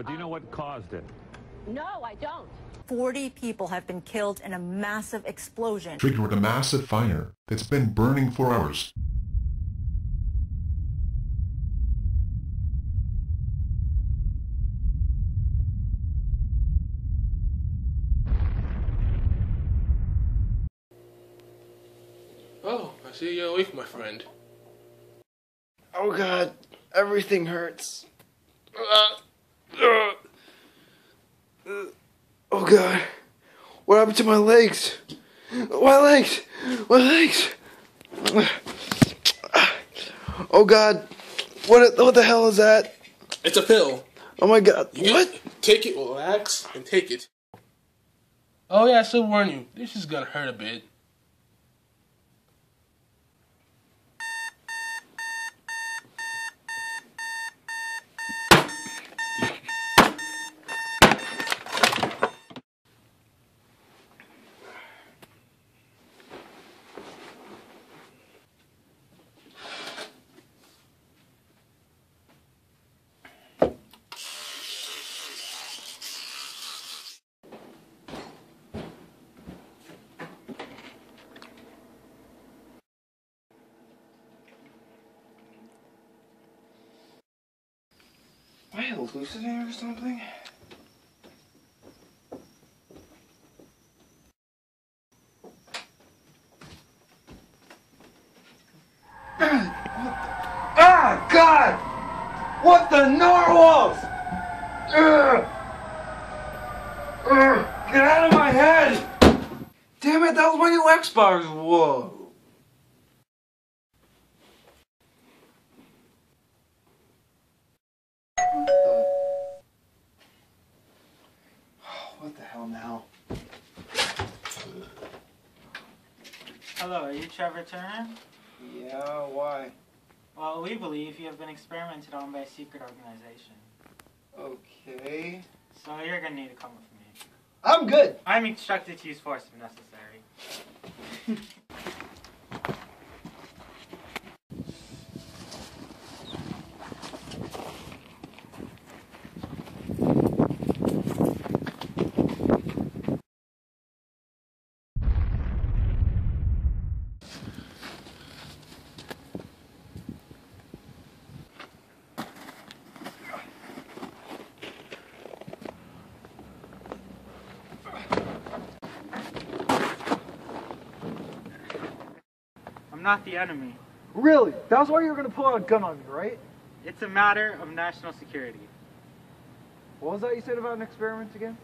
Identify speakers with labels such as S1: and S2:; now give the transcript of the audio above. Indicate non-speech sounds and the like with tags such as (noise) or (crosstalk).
S1: But do you know what caused it?
S2: No, I don't.
S3: 40 people have been killed in a massive explosion.
S4: triggered a massive fire that's been burning for hours.
S5: Oh, I see you're awake, my friend.
S6: Oh god, everything hurts. Uh, Uh, oh god, what happened to my legs? My legs, my legs. Oh god, what what the hell is that?
S5: It's a pill.
S6: Oh my god,
S5: You
S6: what?
S5: Take it, relax, and take it. Oh yeah, I should warn you. This is gonna hurt a bit.
S6: I hallucinating or something? Ah, God! What the narwhals? Ugh. Ugh. Get out of my head! Damn it, that was my new Xbox. Whoa. Now?
S7: Hello, are you Trevor Turner?
S6: Yeah, why?
S7: Well, we believe you have been experimented on by a secret organization.
S6: Okay.
S7: So you're gonna need to come with me.
S6: I'm good.
S7: I'm instructed to use force if necessary. (laughs) I'm not the enemy.
S6: Really? That's why you were gonna pull out a gun on me, right?
S7: It's a matter of national security.
S6: What was that you said about an experiment again?